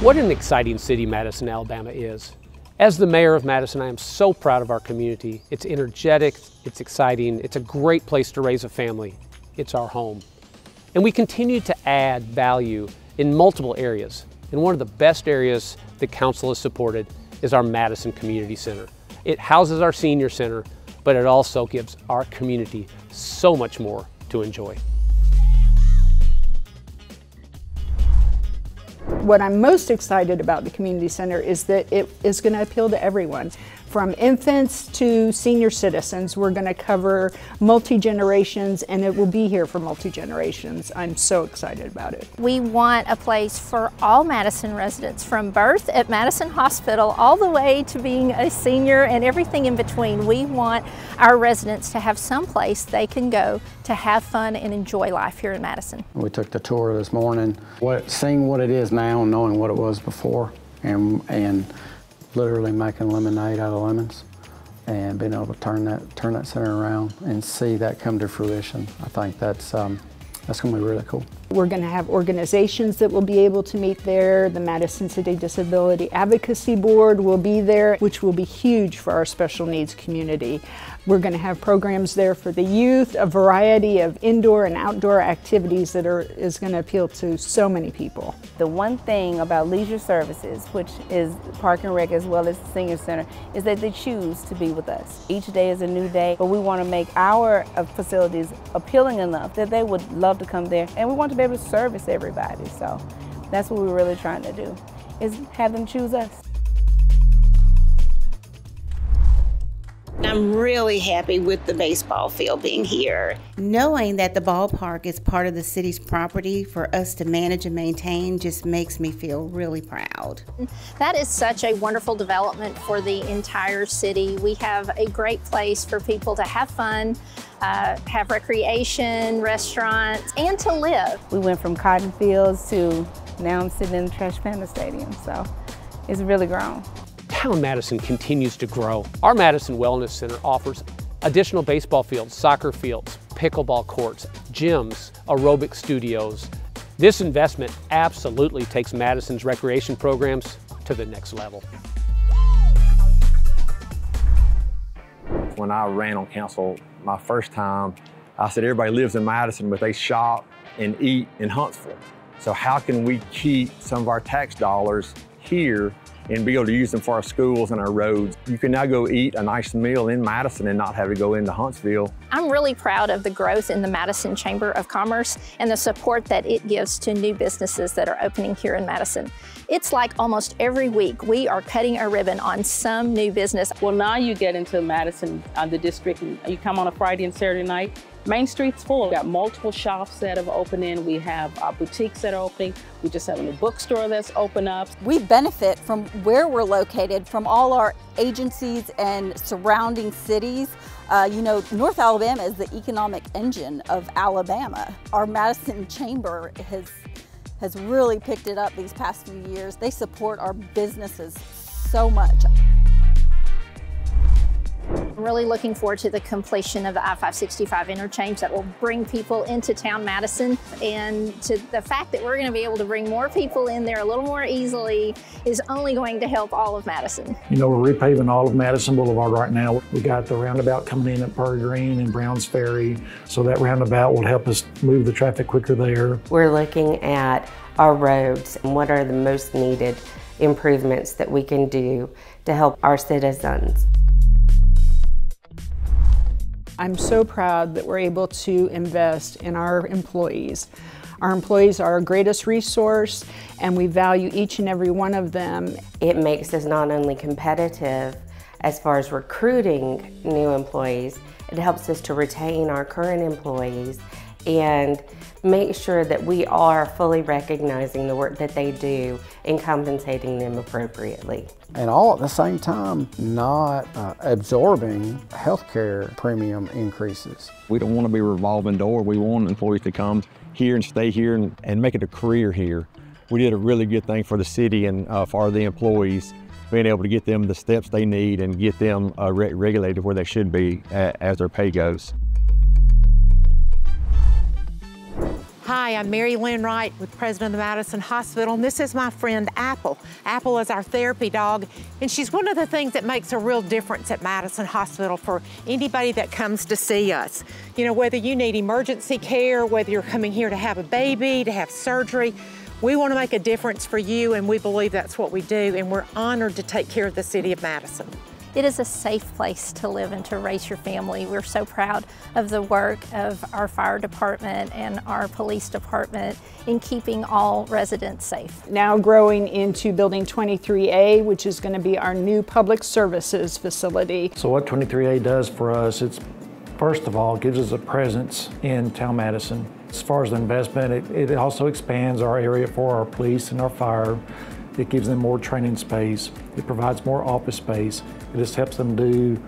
What an exciting city Madison, Alabama is. As the mayor of Madison, I am so proud of our community. It's energetic, it's exciting, it's a great place to raise a family. It's our home. And we continue to add value in multiple areas. And one of the best areas the council has supported is our Madison Community Center. It houses our senior center, but it also gives our community so much more to enjoy. What I'm most excited about the community center is that it is going to appeal to everyone. From infants to senior citizens, we're going to cover multi-generations and it will be here for multi-generations. I'm so excited about it. We want a place for all Madison residents from birth at Madison Hospital all the way to being a senior and everything in between. We want our residents to have some place they can go to have fun and enjoy life here in Madison. We took the tour this morning, what, seeing what it is now and knowing what it was before and, and literally making lemonade out of lemons and being able to turn that turn that center around and see that come to fruition. I think that's um, that's going to be really cool. We're going to have organizations that will be able to meet there. The Madison City Disability Advocacy Board will be there, which will be huge for our special needs community. We're going to have programs there for the youth, a variety of indoor and outdoor activities that are is going to appeal to so many people. The one thing about leisure services, which is Park and Rec as well as the Senior Center, is that they choose to be with us. Each day is a new day, but we want to make our uh, facilities appealing enough that they would love to come there, and we want to be able to service everybody. So that's what we're really trying to do, is have them choose us. I'm really happy with the baseball field being here. Knowing that the ballpark is part of the city's property for us to manage and maintain just makes me feel really proud. That is such a wonderful development for the entire city. We have a great place for people to have fun, uh, have recreation, restaurants, and to live. We went from cotton fields to now I'm sitting in the Trash Panda Stadium, so it's really grown. Town Madison continues to grow. Our Madison Wellness Center offers additional baseball fields, soccer fields, pickleball courts, gyms, aerobic studios. This investment absolutely takes Madison's recreation programs to the next level. When I ran on council my first time, I said everybody lives in Madison, but they shop and eat in Huntsville. So how can we keep some of our tax dollars here and be able to use them for our schools and our roads. You can now go eat a nice meal in Madison and not have to go into Huntsville. I'm really proud of the growth in the Madison Chamber of Commerce and the support that it gives to new businesses that are opening here in Madison. It's like almost every week we are cutting a ribbon on some new business. Well, now you get into Madison, uh, the district, and you come on a Friday and Saturday night, Main Street's full. We've got multiple shops that have opened in. We have uh, boutiques that are opening. We just have a new bookstore that's open up. We benefit from where we're located, from all our agencies and surrounding cities. Uh, you know, North Alabama is the economic engine of Alabama. Our Madison Chamber has has really picked it up these past few years. They support our businesses so much. I'm really looking forward to the completion of the I-565 interchange that will bring people into town Madison and to the fact that we're going to be able to bring more people in there a little more easily is only going to help all of Madison. You know, we're repaving all of Madison Boulevard right now. We got the roundabout coming in at Prairie Green and Browns Ferry, so that roundabout will help us move the traffic quicker there. We're looking at our roads and what are the most needed improvements that we can do to help our citizens. I'm so proud that we're able to invest in our employees. Our employees are our greatest resource and we value each and every one of them. It makes us not only competitive as far as recruiting new employees, it helps us to retain our current employees and make sure that we are fully recognizing the work that they do and compensating them appropriately. And all at the same time, not uh, absorbing healthcare premium increases. We don't want to be a revolving door. We want employees to come here and stay here and, and make it a career here. We did a really good thing for the city and uh, for the employees, being able to get them the steps they need and get them uh, re regulated where they should be as their pay goes. Hi, I'm Mary Lynn Wright with President of the Madison Hospital, and this is my friend Apple. Apple is our therapy dog, and she's one of the things that makes a real difference at Madison Hospital for anybody that comes to see us. You know, whether you need emergency care, whether you're coming here to have a baby, to have surgery, we want to make a difference for you, and we believe that's what we do, and we're honored to take care of the city of Madison. It is a safe place to live and to raise your family. We're so proud of the work of our fire department and our police department in keeping all residents safe. Now growing into building 23A, which is going to be our new public services facility. So what 23A does for us, it's first of all, gives us a presence in town Madison. As far as the investment, it, it also expands our area for our police and our fire. It gives them more training space. It provides more office space. It just helps them do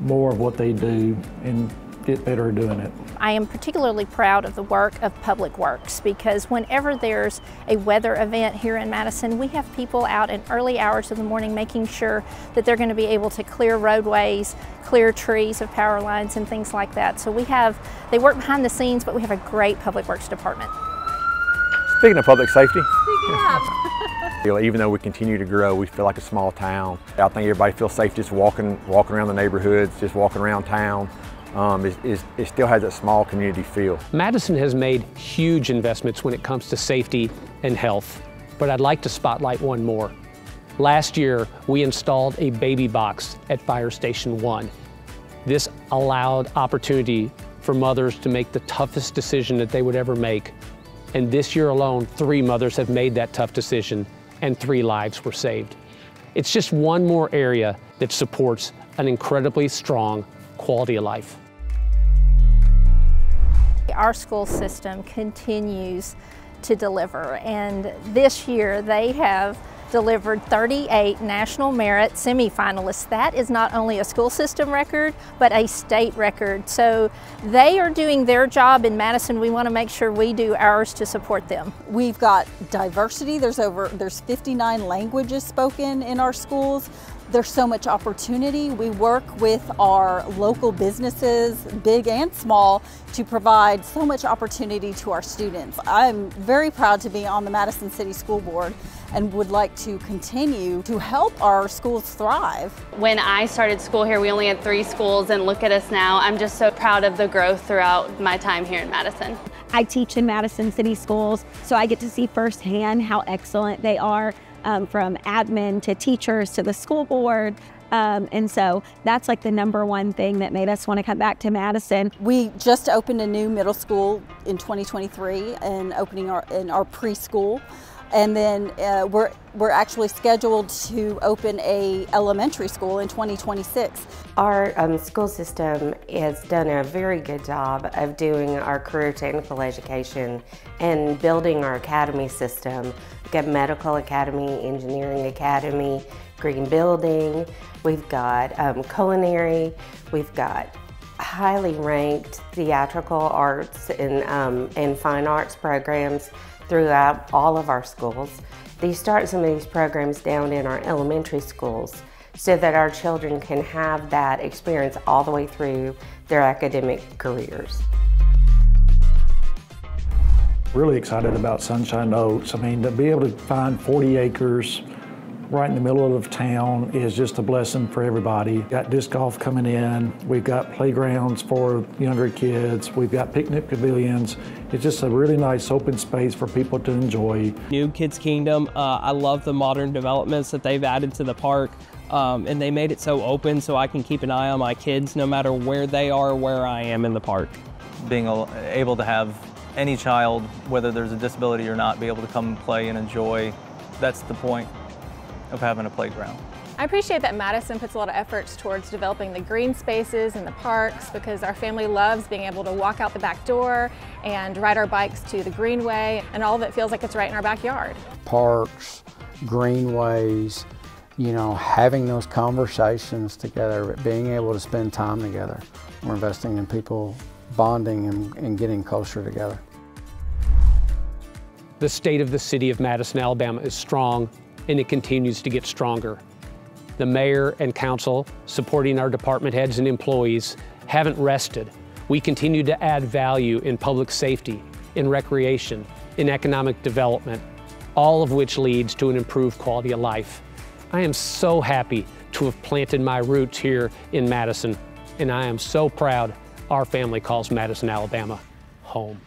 more of what they do and get better at doing it. I am particularly proud of the work of Public Works because whenever there's a weather event here in Madison, we have people out in early hours of the morning making sure that they're going to be able to clear roadways, clear trees of power lines and things like that. So we have, they work behind the scenes, but we have a great Public Works department. Speaking of public safety, even though we continue to grow, we feel like a small town. I think everybody feels safe just walking, walking around the neighborhoods, just walking around town. Um, it, it, it still has that small community feel. Madison has made huge investments when it comes to safety and health, but I'd like to spotlight one more. Last year, we installed a baby box at Fire Station 1. This allowed opportunity for mothers to make the toughest decision that they would ever make and this year alone, three mothers have made that tough decision and three lives were saved. It's just one more area that supports an incredibly strong quality of life. Our school system continues to deliver and this year they have delivered 38 National Merit semifinalists. That is not only a school system record, but a state record. So they are doing their job in Madison. We want to make sure we do ours to support them. We've got diversity. There's over, there's 59 languages spoken in our schools. There's so much opportunity. We work with our local businesses, big and small, to provide so much opportunity to our students. I'm very proud to be on the Madison City School Board and would like to continue to help our schools thrive. When I started school here, we only had three schools and look at us now. I'm just so proud of the growth throughout my time here in Madison. I teach in Madison City Schools, so I get to see firsthand how excellent they are um, from admin to teachers to the school board. Um, and so that's like the number one thing that made us want to come back to Madison. We just opened a new middle school in 2023 and opening our in our preschool. And then uh, we're, we're actually scheduled to open a elementary school in 2026. Our um, school system has done a very good job of doing our career technical education and building our academy system. We've got Medical Academy, Engineering Academy, Green Building, we've got um, culinary, we've got highly ranked theatrical arts and, um, and fine arts programs throughout all of our schools. They start some of these programs down in our elementary schools so that our children can have that experience all the way through their academic careers. Really excited about Sunshine Oaks. I mean, to be able to find 40 acres right in the middle of town is just a blessing for everybody. Got disc golf coming in, we've got playgrounds for younger kids, we've got picnic pavilions. It's just a really nice open space for people to enjoy. New Kids Kingdom, uh, I love the modern developments that they've added to the park. Um, and they made it so open so I can keep an eye on my kids no matter where they are, where I am in the park. Being able to have any child, whether there's a disability or not, be able to come play and enjoy, that's the point of having a playground. I appreciate that Madison puts a lot of efforts towards developing the green spaces and the parks because our family loves being able to walk out the back door and ride our bikes to the greenway and all of it feels like it's right in our backyard. Parks, greenways, you know, having those conversations together, being able to spend time together. We're investing in people bonding and, and getting closer together. The state of the city of Madison, Alabama is strong and it continues to get stronger. The mayor and council, supporting our department heads and employees, haven't rested. We continue to add value in public safety, in recreation, in economic development, all of which leads to an improved quality of life. I am so happy to have planted my roots here in Madison, and I am so proud our family calls Madison, Alabama home.